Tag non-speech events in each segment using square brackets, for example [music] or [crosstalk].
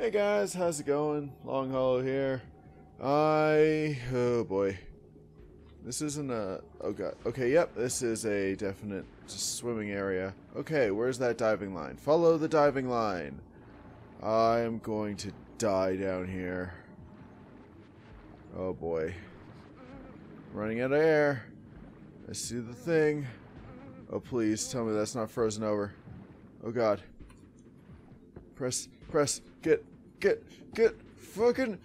Hey guys, how's it going? Long Hollow here. I oh boy. This isn't a oh god. Okay, yep, this is a definite swimming area. Okay, where's that diving line? Follow the diving line. I am going to die down here. Oh boy. Running out of air. I see the thing. Oh please, tell me that's not frozen over. Oh god. Press, press, get, get, get, fucking,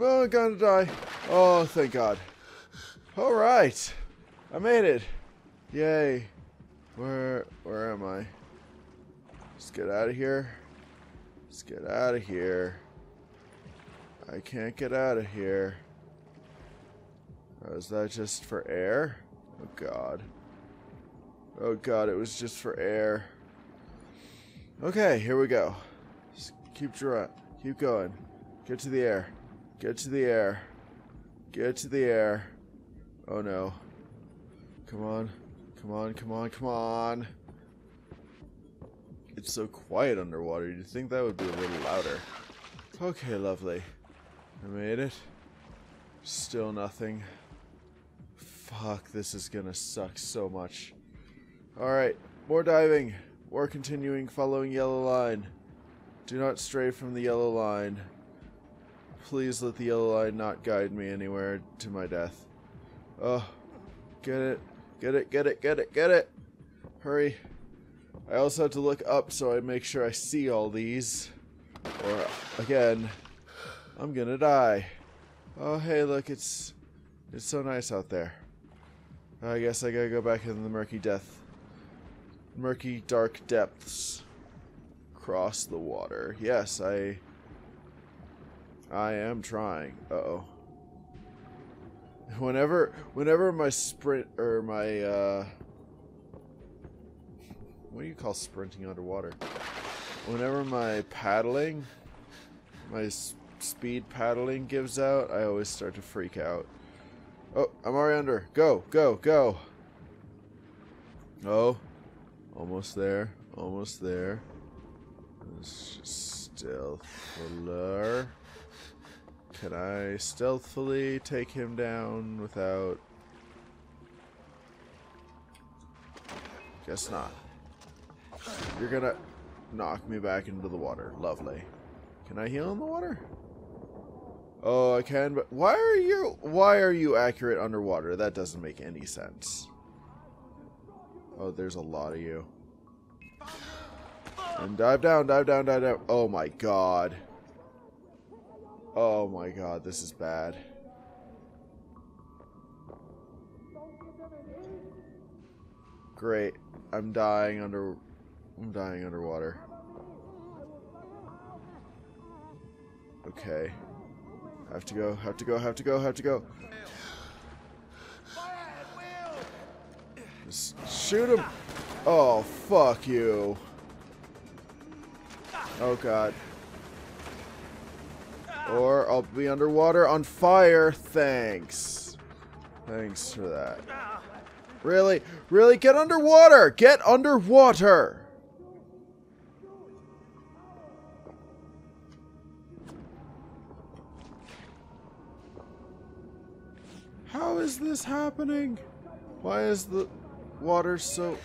oh, I'm gonna die. Oh, thank God. Alright. I made it. Yay. Where, where am I? Let's get out of here. Let's get out of here. I can't get out of here. Oh, is that just for air? Oh god. Oh god, it was just for air. Okay, here we go. Just keep drawing. Keep going. Get to the air. Get to the air. Get to the air. Oh no. Come on. Come on, come on, come on. It's so quiet underwater. You'd think that would be a little louder. Okay, lovely. I made it. Still nothing. Fuck, this is gonna suck so much. Alright, more diving. More continuing following yellow line. Do not stray from the yellow line. Please let the yellow line not guide me anywhere to my death. Oh, get it, get it, get it, get it, get it. Hurry. I also have to look up so I make sure I see all these. Or, again, I'm gonna die. Oh, hey, look, it's it's so nice out there. I guess I gotta go back in the murky death. Murky, dark depths. Cross the water. Yes, I... I am trying. Uh-oh. Whenever, whenever my sprint, or my, uh... What do you call sprinting underwater? Whenever my paddling, my speed paddling gives out, I always start to freak out. Oh, I'm already under. Go, go, go. Oh, almost there. Almost there. Stealthfuller. Can I stealthily take him down without... Guess not. You're gonna knock me back into the water. Lovely. Can I heal in the water? Oh, I can, but why are you why are you accurate underwater? That doesn't make any sense. Oh, there's a lot of you. And dive down, dive down, dive down. Oh my god. Oh my god, this is bad. Great. I'm dying under I'm dying underwater. Okay. Have to go, have to go, have to go, have to go. Just shoot him. Oh, fuck you. Oh, God. Or I'll be underwater on fire. Thanks. Thanks for that. Really? Really? Get underwater! Get underwater! How is this happening? Why is the water so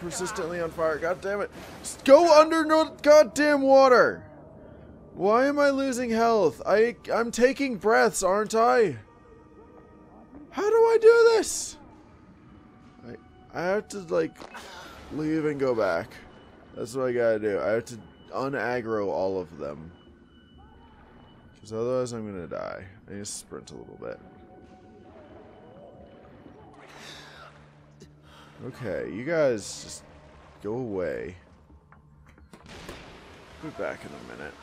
persistently on fire? God damn it. Go under no goddamn water! Why am I losing health? I, I'm taking breaths, aren't I? How do I do this? I, I have to, like, leave and go back. That's what I gotta do. I have to unaggro all of them. Because otherwise I'm gonna die. I need to sprint a little bit. Okay, you guys just go away. Be back in a minute.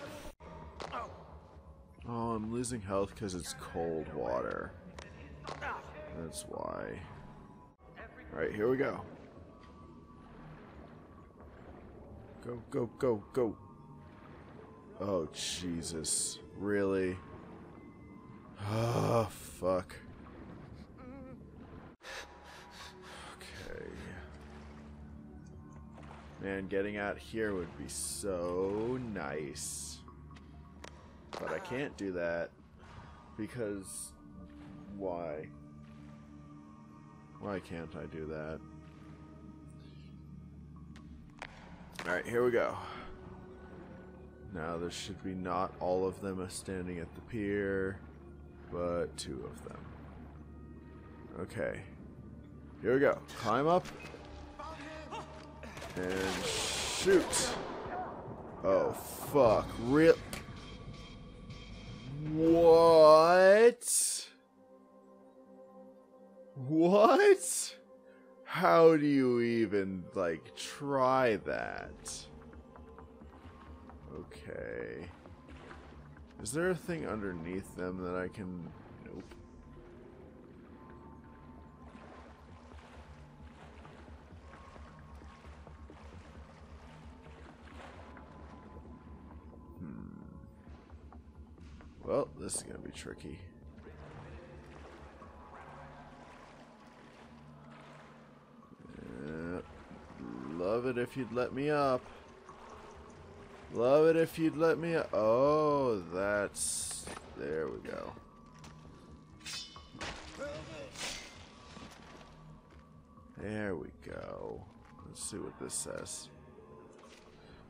Oh, I'm losing health because it's cold water. That's why. Alright, here we go. Go, go, go, go. Oh, Jesus. Really? Oh, fuck. Man, getting out here would be so nice. But I can't do that because why? Why can't I do that? Alright, here we go. Now there should be not all of them standing at the pier, but two of them. Okay. Here we go. Climb up. And shoot. Oh, fuck. Real. What? What? How do you even, like, try that? Okay. Is there a thing underneath them that I can... Well, this is going to be tricky. Love it if you'd let me up. Love it if you'd let me up. Oh, that's... There we go. There we go. Let's see what this says.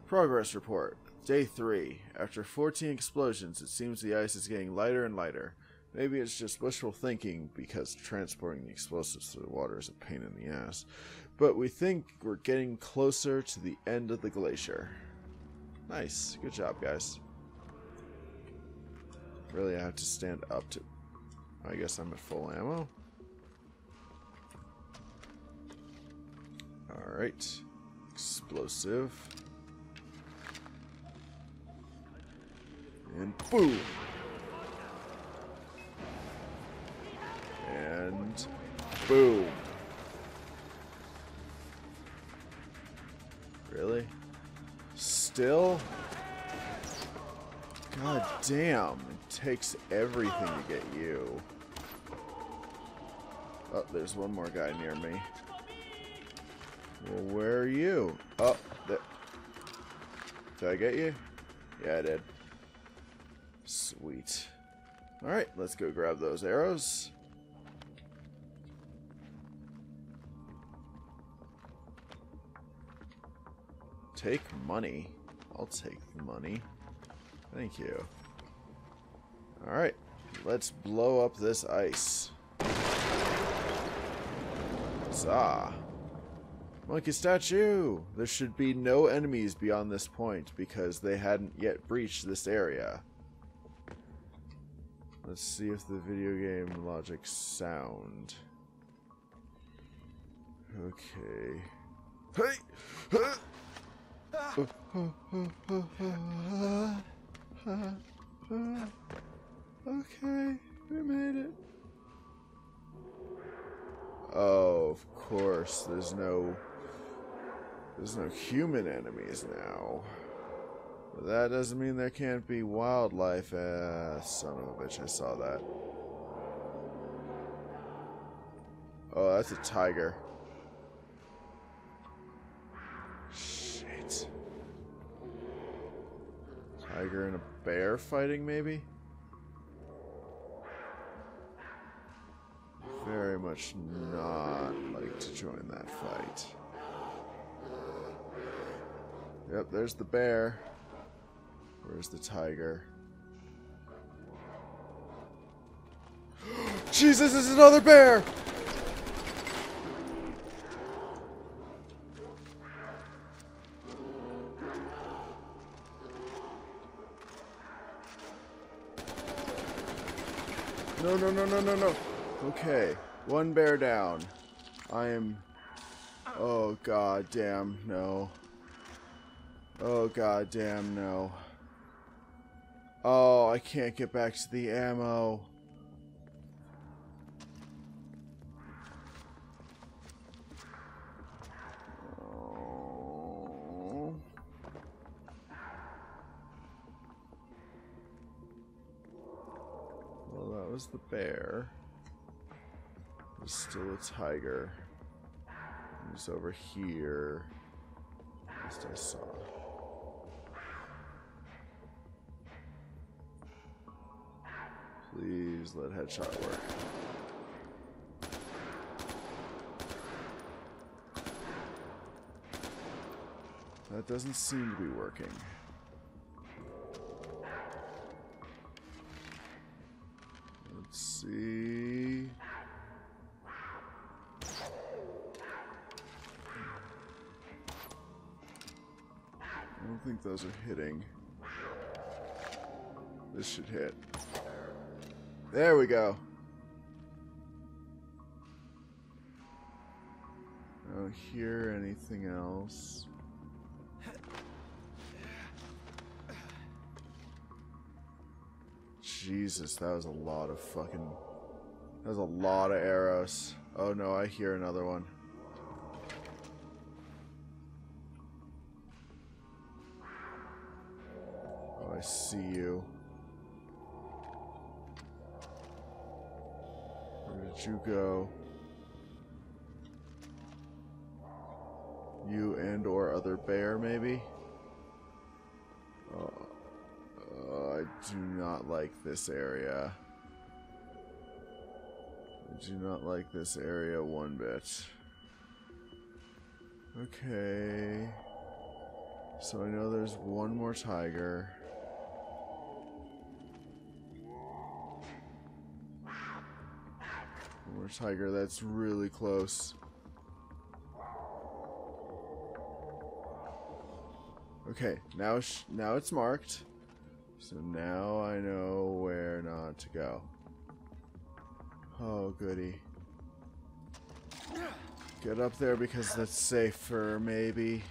Progress report. Day 3. After 14 explosions, it seems the ice is getting lighter and lighter. Maybe it's just wishful thinking because transporting the explosives through the water is a pain in the ass. But we think we're getting closer to the end of the glacier. Nice. Good job, guys. Really, I have to stand up to... I guess I'm at full ammo. Alright. Explosive. And boom! And boom! Really? Still? God damn. It takes everything to get you. Oh, there's one more guy near me. Well, where are you? Oh, there. Did I get you? Yeah, I did. Sweet. Alright, let's go grab those arrows. Take money. I'll take the money. Thank you. Alright, let's blow up this ice. Huzzah. Monkey statue! There should be no enemies beyond this point because they hadn't yet breached this area. Let's see if the video game logic sound. Okay. Hey! okay, we made it. Oh, of course, there's no... There's no human enemies now. But that doesn't mean there can't be wildlife. Ah, son of a bitch, I saw that. Oh, that's a tiger. Shit. Tiger and a bear fighting, maybe? Very much not like to join that fight. Yep, there's the bear. Where's the tiger? [gasps] Jesus, is another bear! No, no, no, no, no, no. Okay, one bear down. I am... Oh, god damn, no. Oh, god damn, no. Oh, I can't get back to the ammo. Well, that was the bear. There's still a tiger. He's over here. At I saw. Please let headshot work. That doesn't seem to be working. Let's see. I don't think those are hitting. This should hit. There we go. Oh, I don't hear anything else. Jesus, that was a lot of fucking... That was a lot of arrows. Oh no, I hear another one. Oh, I see you. You go? You and or other bear, maybe? Oh, oh, I do not like this area. I do not like this area one bit. Okay. So I know there's one more tiger. More tiger that's really close. Okay, now now it's marked. So now I know where not to go. Oh, goody. Get up there because that's safer, maybe.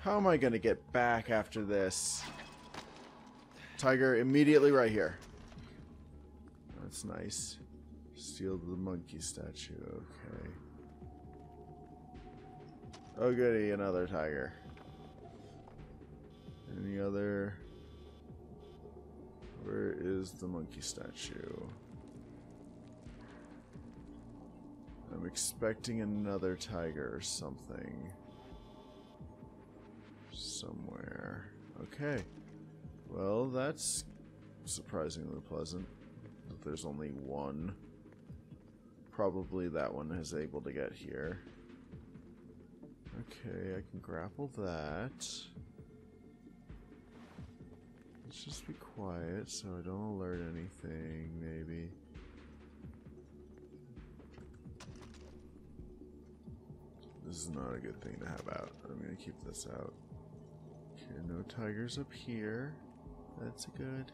How am I going to get back after this? Tiger, immediately right here. That's nice. Steal the monkey statue, okay. Oh goody, another tiger. Any other... Where is the monkey statue? I'm expecting another tiger or something. Somewhere. Okay. Well, that's surprisingly pleasant. There's only one. Probably that one is able to get here. Okay, I can grapple that. Let's just be quiet so I don't alert anything, maybe. This is not a good thing to have out. I'm gonna keep this out. Okay, no tigers up here. That's a good.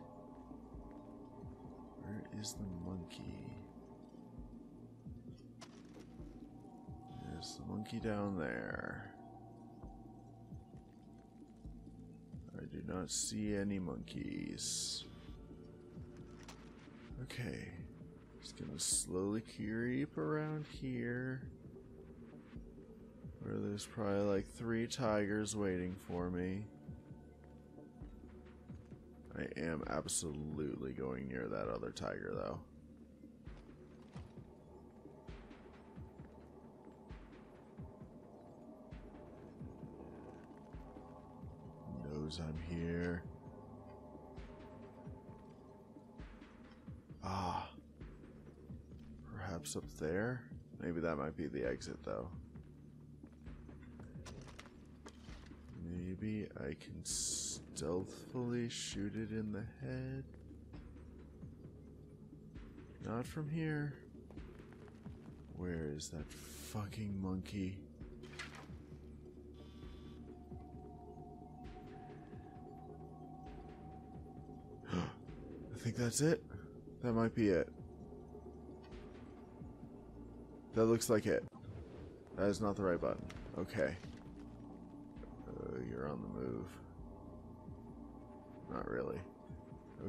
Where is the monkey? There's the monkey down there. I do not see any monkeys. Okay. Just gonna slowly creep around here. Where there's probably like three tigers waiting for me. I am absolutely going near that other tiger though. Knows I'm here. Ah. Perhaps up there? Maybe that might be the exit though. Maybe I can stealthily shoot it in the head. Not from here. Where is that fucking monkey? [gasps] I think that's it. That might be it. That looks like it. That is not the right button. Okay.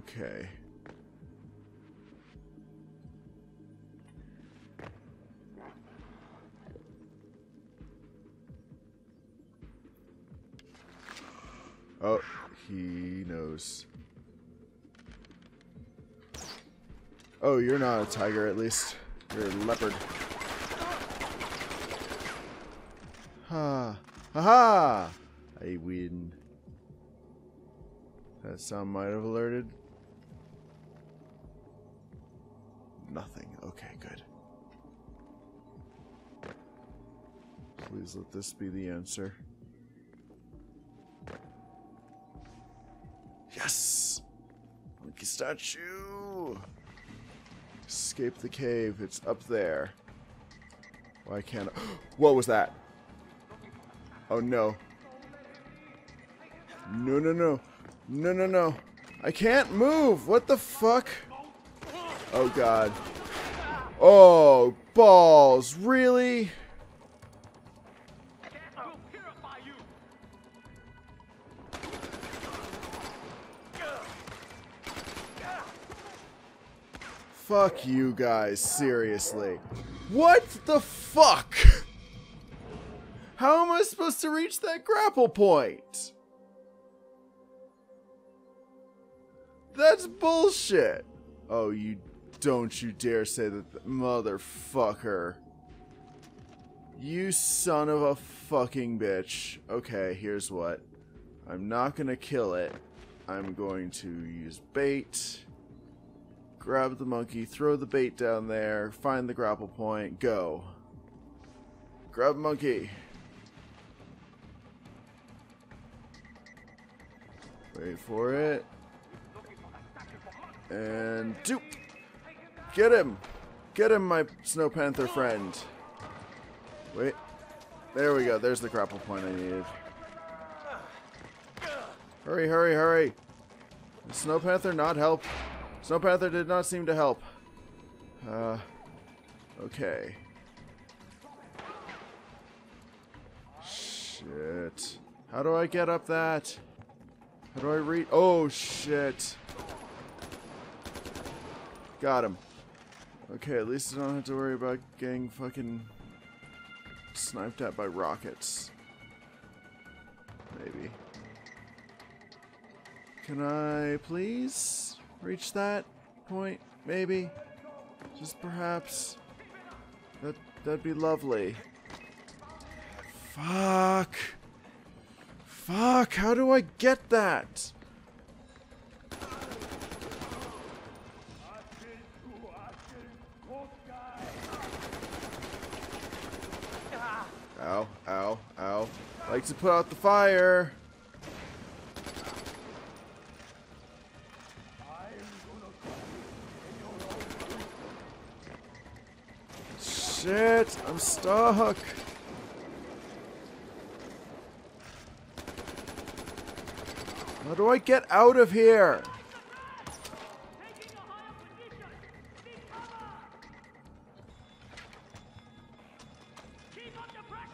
Okay. Oh, he knows. Oh, you're not a tiger, at least. You're a leopard. Ha. Ha ha! I win. That sound might have alerted nothing. Okay, good. Please let this be the answer. Yes! Monkey statue! Escape the cave. It's up there. Why can't I? [gasps] what was that? Oh, no. No, no, no. No, no, no. I can't move! What the fuck? Oh god. Oh, balls. Really? Fuck you guys, seriously. What the fuck? How am I supposed to reach that grapple point? That's bullshit. Oh, you don't you dare say that, motherfucker. You son of a fucking bitch. Okay, here's what. I'm not gonna kill it. I'm going to use bait grab the monkey, throw the bait down there, find the grapple point, go. Grab monkey. Wait for it. And do. Get him! Get him, my Snow Panther friend. Wait. There we go. There's the grapple point I needed. Hurry, hurry, hurry. Snow Panther not help? Snow Panther did not seem to help. Uh, okay. Shit. How do I get up that? How do I read? Oh, shit. Got him. Okay, at least I don't have to worry about getting fucking sniped at by rockets. Maybe. Can I please? reach that point, maybe? Just perhaps. That, that'd be lovely. Fuck. Fuck, how do I get that? To put out the fire. Shit, I'm stuck. How do I get out of here?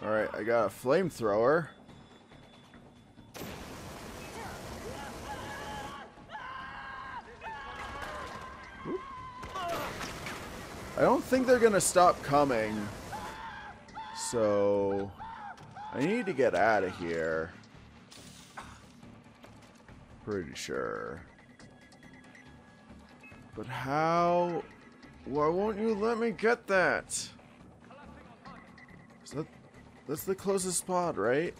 Alright, I got a flamethrower. I don't think they're going to stop coming. So, I need to get out of here. Pretty sure. But how? Why won't you let me get that? Is that that's the closest spot, right?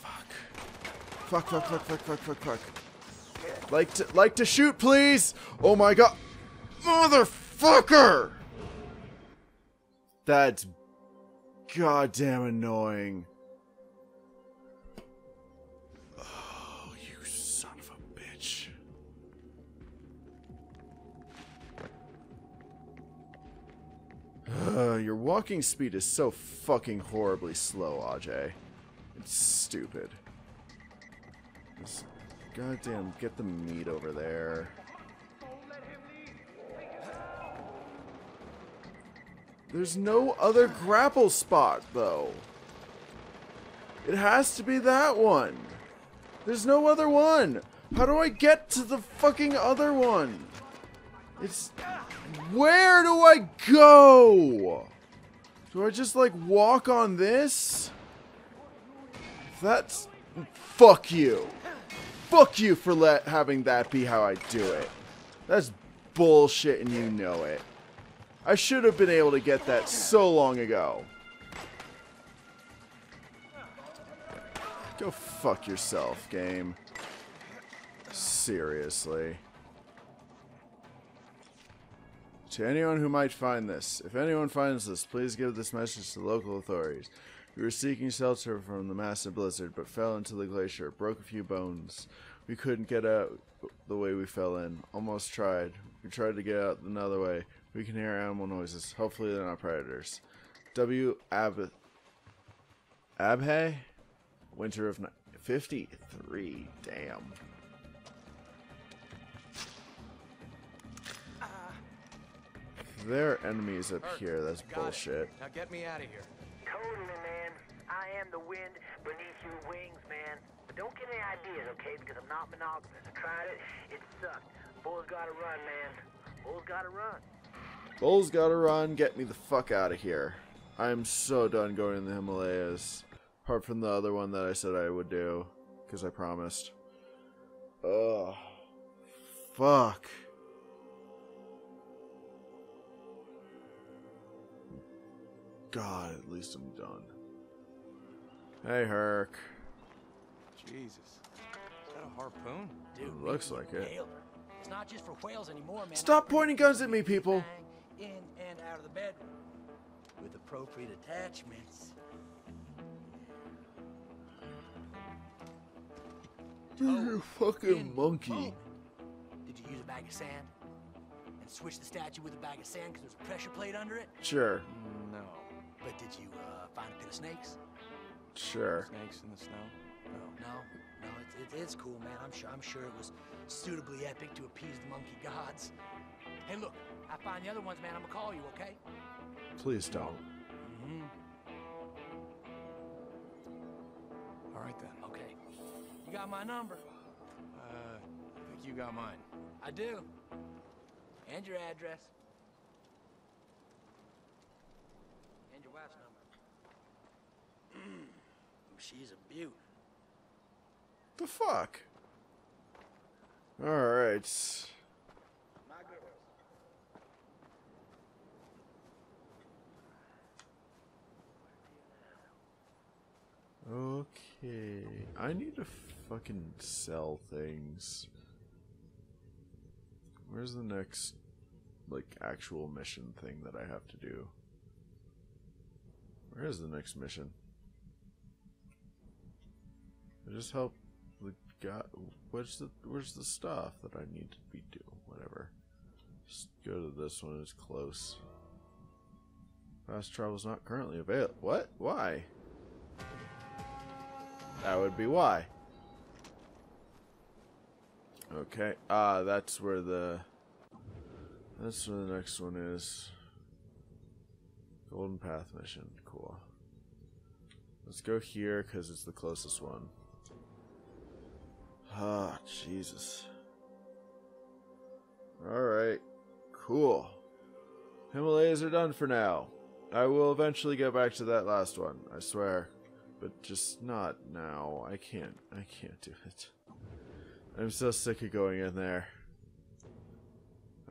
Fuck. Fuck, fuck, fuck, fuck, fuck, fuck, fuck. Like to like to shoot, please. Oh my god. Motherfucker. That's goddamn annoying. Oh, you son of a bitch. Uh, your walking speed is so fucking horribly slow, Ajay. It's stupid. It's Goddamn, get the meat over there. There's no other grapple spot, though. It has to be that one. There's no other one. How do I get to the fucking other one? It's... Where do I go? Do I just, like, walk on this? That's... Fuck you. Fuck you for let having that be how I do it. That's bullshit and you know it. I should have been able to get that so long ago. Go fuck yourself, game. Seriously. To anyone who might find this, if anyone finds this, please give this message to local authorities. We were seeking shelter from the massive blizzard, but fell into the glacier, broke a few bones. We couldn't get out the way we fell in. Almost tried. We tried to get out another way. We can hear animal noises. Hopefully they're not predators. W. Ab Abhay? Winter of ni- 53. Damn. There are enemies up here. That's it. bullshit. Now get me out of here. Totally, man. I am the wind beneath your wings, man. But don't get any ideas, okay? Because I'm not monogamous. I tried it. It sucked. Boys gotta run, man. Boys gotta run. Bull's gotta run. Get me the fuck out of here. I'm so done going in the Himalayas. Apart from the other one that I said I would do. Because I promised. Ugh. Fuck. God, at least I'm done. Hey, Hurk. Jesus. Is that a harpoon? Dude, It looks like a it. whale. It's not just for whales anymore, man. Stop pointing guns at me, people. Bang In and out of the bedroom with appropriate attachments. Oh, you fucking In. monkey. Boom. Did you use a bag of sand and switch the statue with a bag of sand because there's a pressure plate under it? Sure. No. But did you uh, find a pit of snakes? Sure. Snakes in the snow? No. No, no, it's, it, it's cool, man. I'm sure I'm sure it was suitably epic to appease the monkey gods. Hey, look, I find the other ones, man. I'm gonna call you, okay? Please don't. Mm-hmm. All right then. Okay. You got my number. Uh, I think you got mine. I do. And your address. And your wife's number. Mm. She's a beaut. The fuck? Alright. Okay. I need to fucking sell things. Where's the next, like, actual mission thing that I have to do? Where is the next mission? I just help the guy. Where's the Where's the stuff that I need to be doing? Whatever. Just go to this one. It's close. Fast travel is not currently available. What? Why? That would be why. Okay. Ah, that's where the. That's where the next one is. Golden Path mission. Cool. Let's go here because it's the closest one. Ah, Jesus. Alright. Cool. Himalayas are done for now. I will eventually get back to that last one, I swear. But just not now. I can't. I can't do it. I'm so sick of going in there.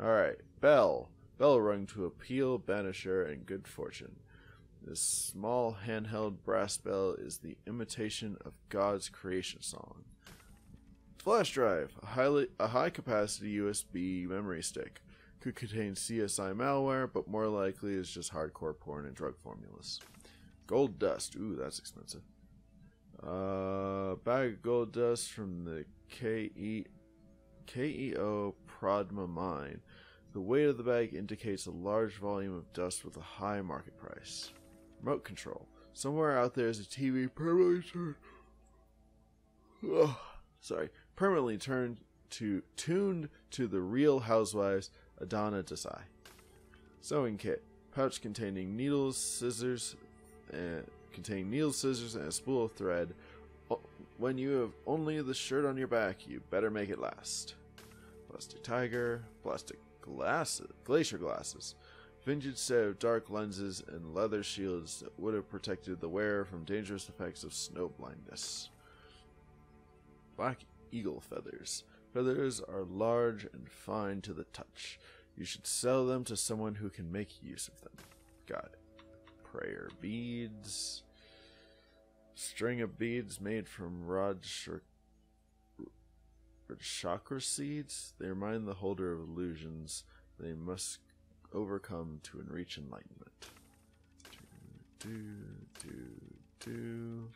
Alright. Bell. Bell rung to appeal, banisher, and good fortune. This small handheld brass bell is the imitation of God's creation song. Flash drive, a highly a high capacity USB memory stick. Could contain CSI malware, but more likely is just hardcore porn and drug formulas. Gold dust, ooh, that's expensive. Uh, bag of gold dust from the KE KEO Prodma mine. The weight of the bag indicates a large volume of dust with a high market price. Remote control. Somewhere out there is a TV permanently turned. Ugh, sorry, permanently turned to tuned to the Real Housewives Adana Desai. Sewing kit. Pouch containing needles, scissors, and containing needles, scissors, and a spool of thread. When you have only the shirt on your back, you better make it last. Plastic tiger, plastic glasses, glacier glasses, vintage set of dark lenses, and leather shields that would have protected the wearer from dangerous effects of snow blindness. Black eagle feathers. Feathers are large and fine to the touch. You should sell them to someone who can make use of them. Got it. Prayer beads. String of beads made from Raj chakra seeds. They remind the holder of illusions. They must overcome to reach enlightenment. Do, do, do.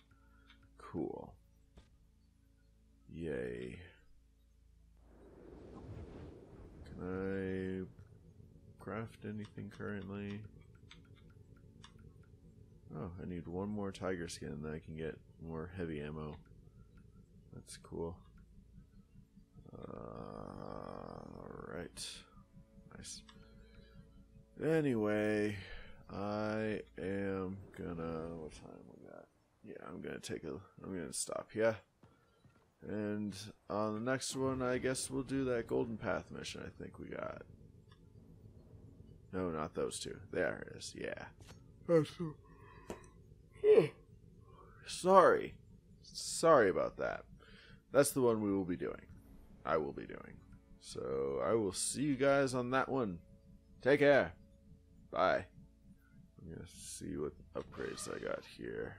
Cool. Yay. Can I craft anything currently? Oh, I need one more tiger skin, then I can get more heavy ammo. That's cool. Uh, Alright. Nice. Anyway, I am gonna. What time we got? Yeah, I'm gonna take a. I'm gonna stop. Yeah. And on the next one, I guess we'll do that Golden Path mission. I think we got. No, not those two. There it is. Yeah. Sorry. Sorry about that. That's the one we will be doing. I will be doing. So I will see you guys on that one. Take care. Bye. I'm going to see what upgrades I got here.